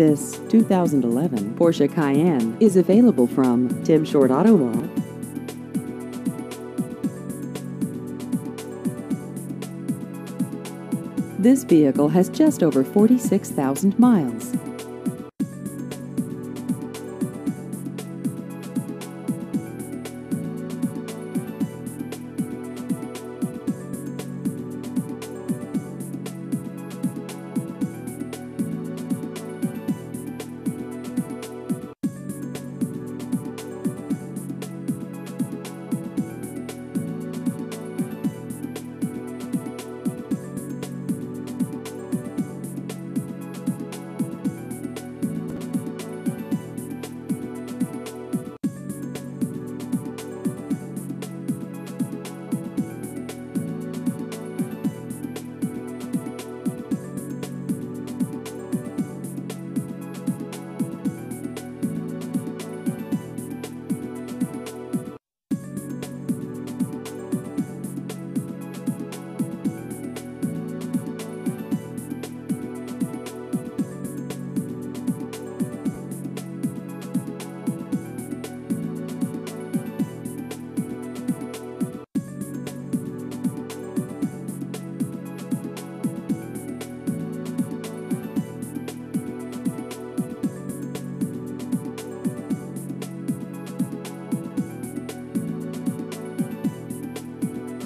This 2011 Porsche Cayenne is available from Tim Short Auto Mall. This vehicle has just over 46,000 miles.